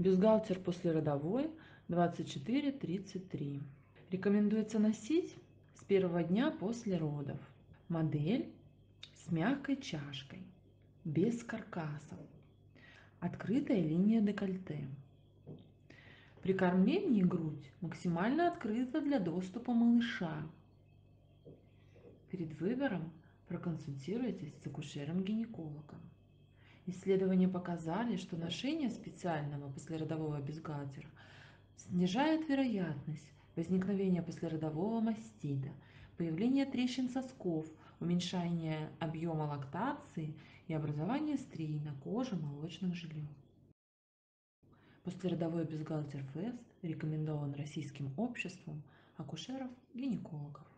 Бюстгальтер послеродовой 24-33. Рекомендуется носить с первого дня после родов. Модель с мягкой чашкой, без каркасов. Открытая линия декольте. При кормлении грудь максимально открыта для доступа малыша. Перед выбором проконсультируйтесь с акушером-гинекологом. Исследования показали, что ношение специального послеродового бюстгальтера снижает вероятность возникновения послеродового мастита, появления трещин сосков, уменьшения объема лактации и образования стрий на коже молочных желез. Послеродовой бюстгальтер Фест рекомендован Российским обществом акушеров-гинекологов.